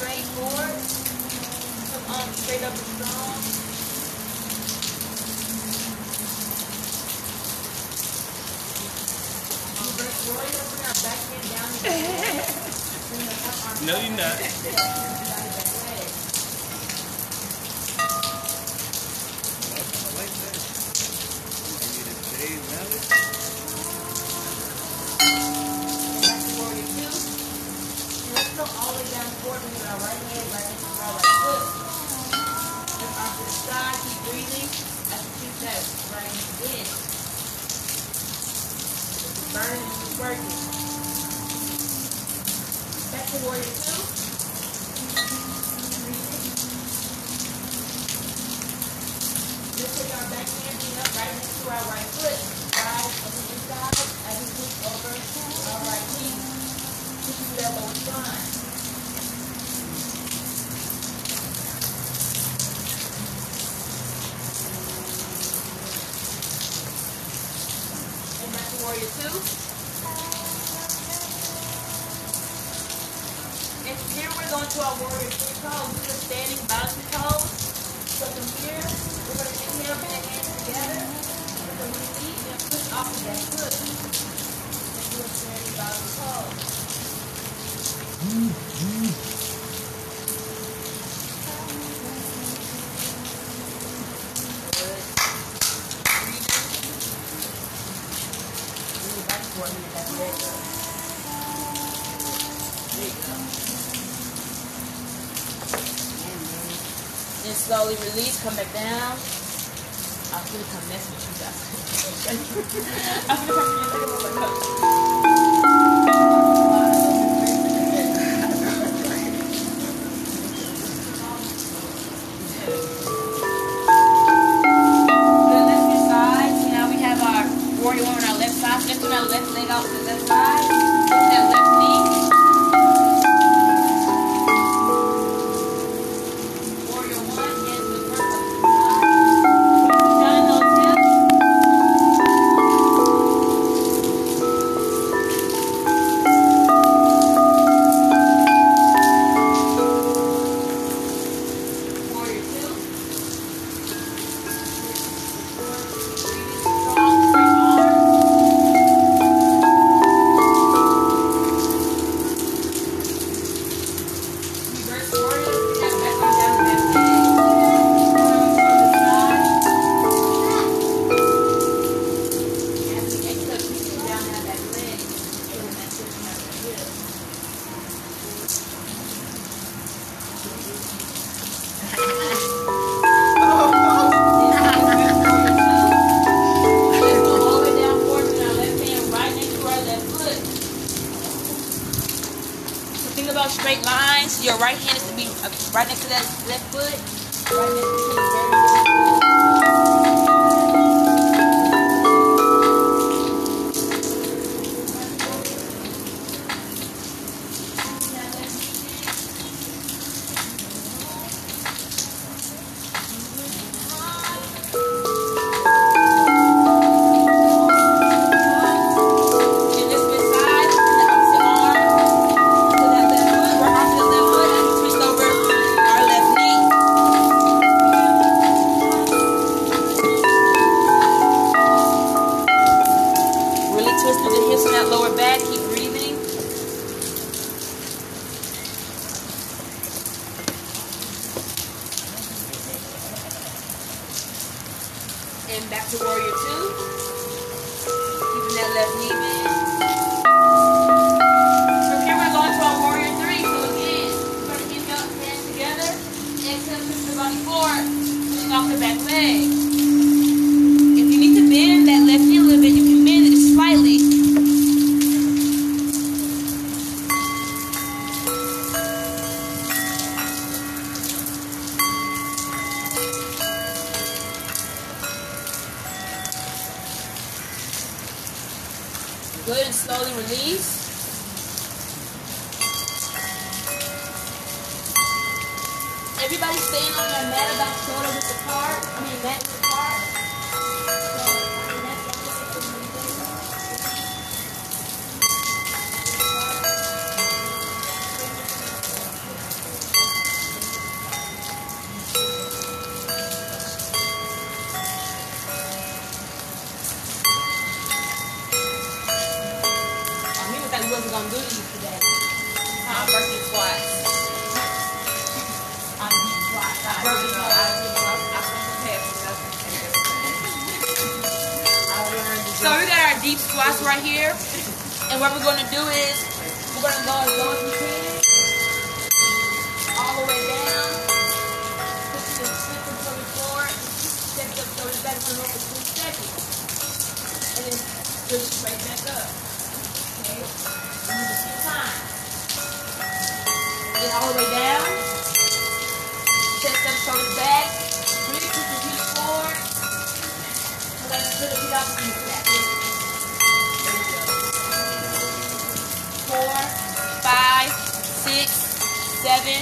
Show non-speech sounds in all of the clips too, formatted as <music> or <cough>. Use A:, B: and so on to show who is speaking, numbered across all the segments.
A: straight forward. Come on, straight up and strong. Bring our back hand down. <laughs>
B: no, you're not.
C: that
A: right in. Burning is working. Second warrior two. Just take our back hand up right next to our right foot. Rise on the inside as we move over our right knee. Keep that low spine. you too. Then slowly release, come back down. I'm gonna come mess with you guys. <laughs> I'm gonna come mess you guys. Gonna do to you today. Burpee squats.
B: I'm squat. I
A: Burpee
B: know.
A: squats.
B: I was prepared for nothing. I learned to
A: So we got our deep squats right here. And what we're gonna do is we're gonna go as low as we can. Then all the way down. Chest up, shoulders back. Breathe, push the feet forward. And then put the feet up and back. four, five, six, seven,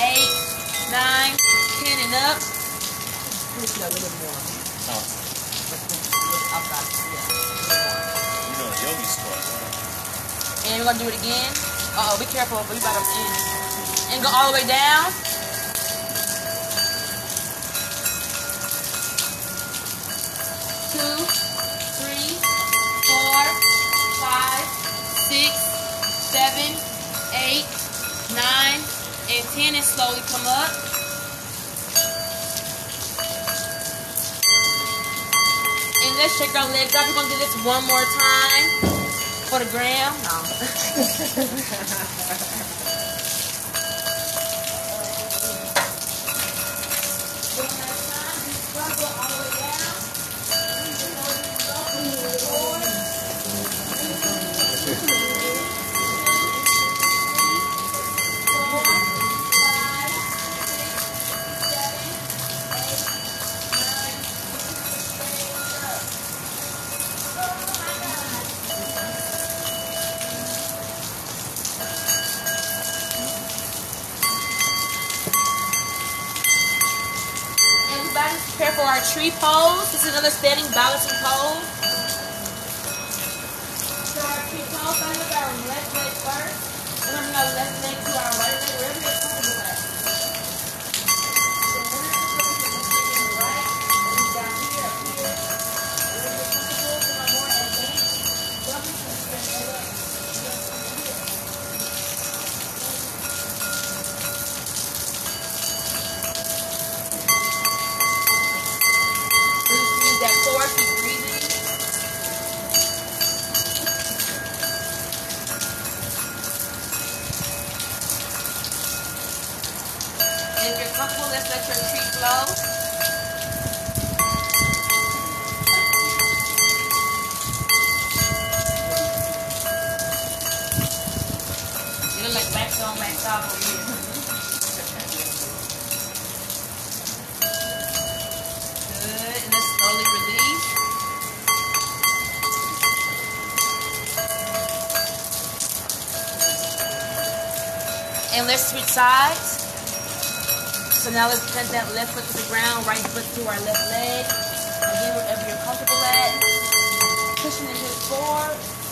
A: eight, nine, ten, and up.
B: push it a little more.
C: Oh,
B: With up, up, yeah. a little more.
C: you know yogi. Huh?
A: And we're gonna do it again. Uh oh, be careful, but we about to end. And go all the way down. Two, three, four, five, six, seven, eight, nine, and ten. And slowly come up. And let's shake our legs up. We're gonna do this one more time for the gram. No. <laughs> <laughs> pose. This is another standing balancing pose. Sides. So now let's plant that left foot to the ground, right foot to our left leg. Again, wherever you're comfortable at. Pushing the hips forward.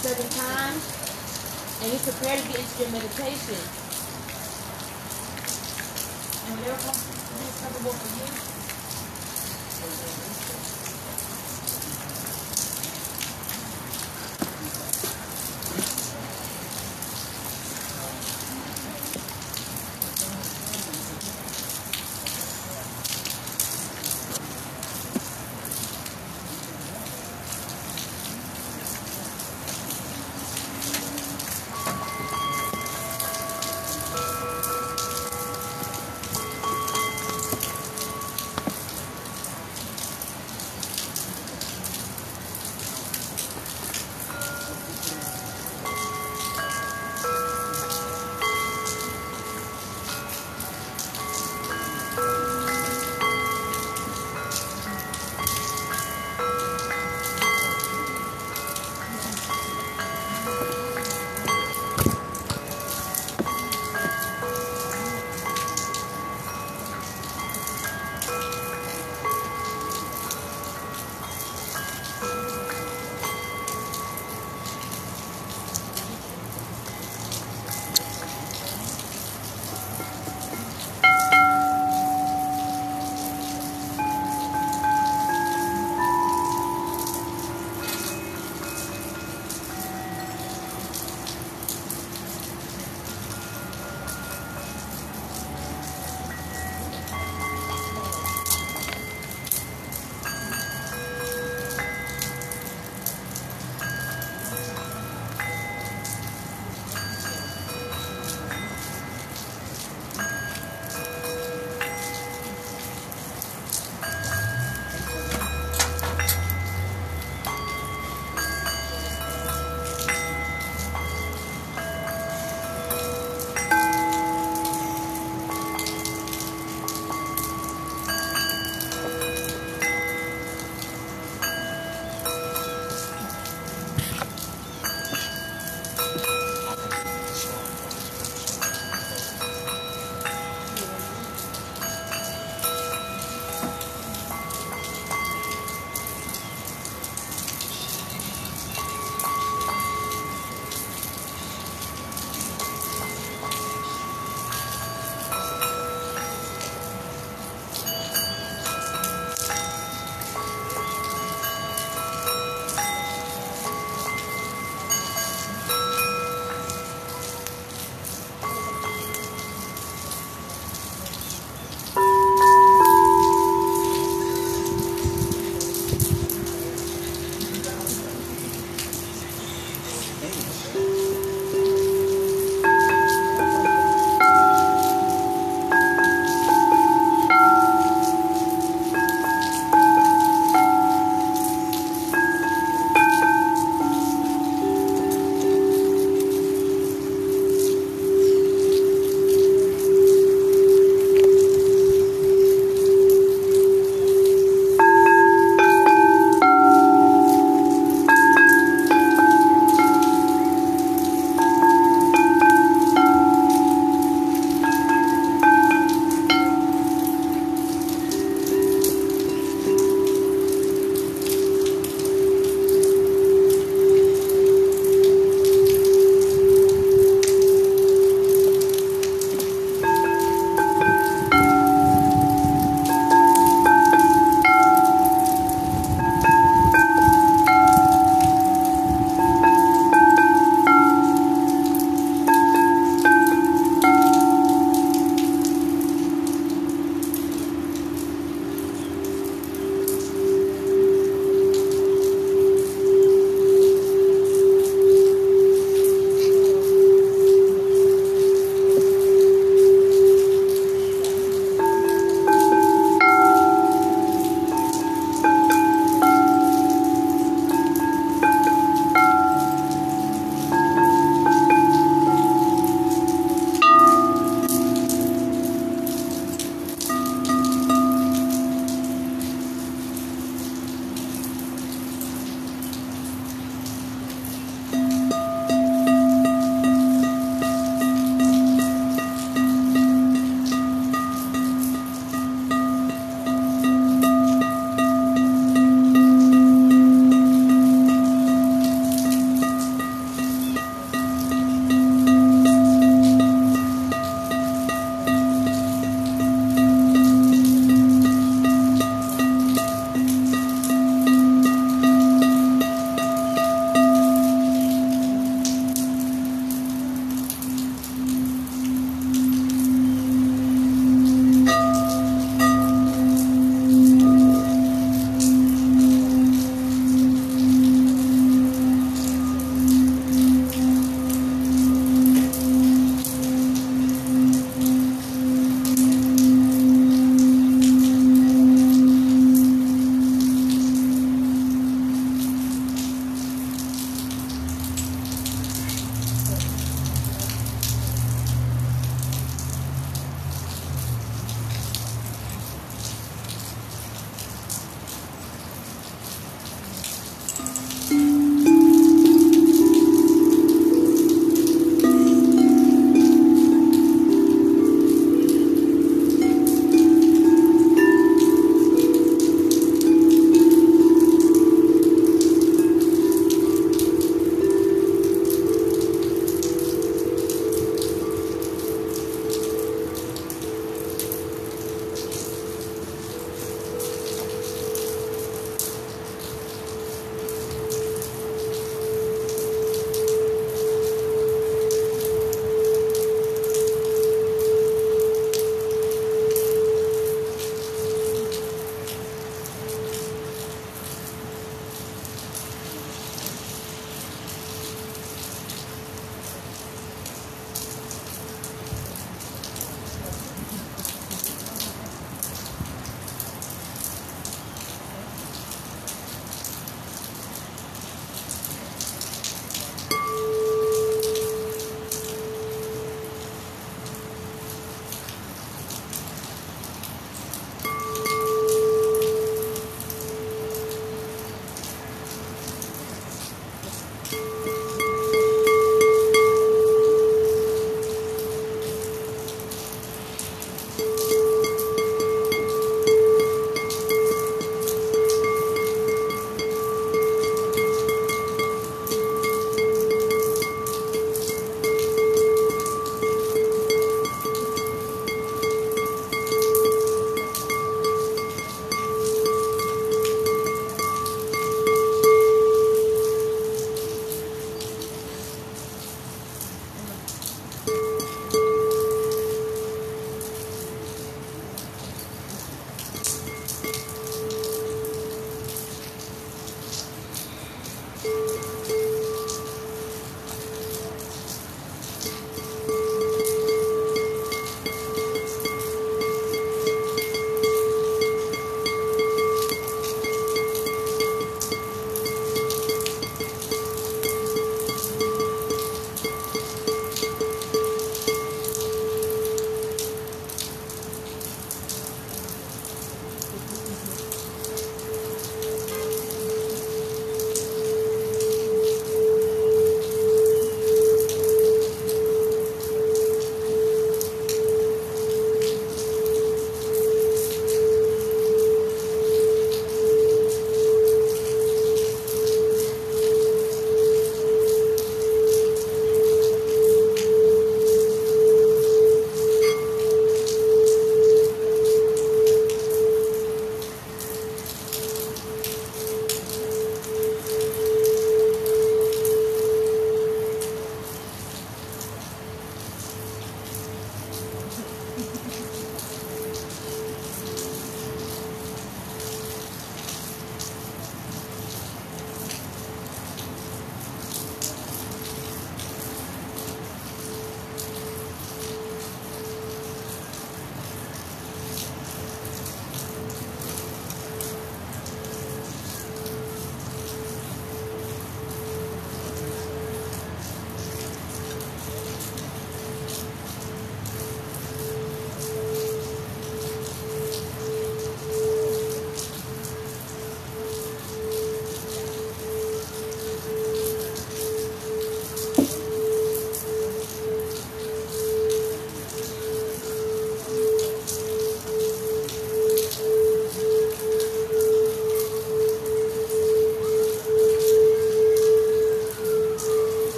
A: seven times, and you prepare to get into your meditation. And whatever comes comfortable for you.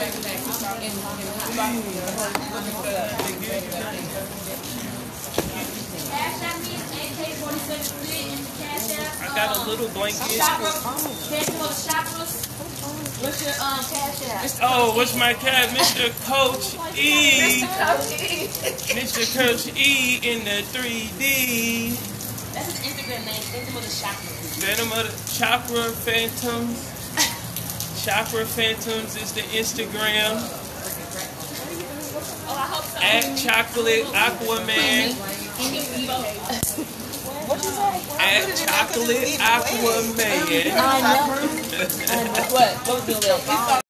D: I got a little blanket.
A: What's your um, cash app?
D: Oh, what's my cat? Mr. <laughs> Coach E. Mr. Coach E in the 3D.
A: That's his Instagram name, Phantom of the Chakra.
D: Phantom of the Chakra Phantoms. Chakra Phantoms is the Instagram.
A: Oh, so.
D: At Chocolate Aquaman. At Chocolate Aquaman.
A: I know. what? What was the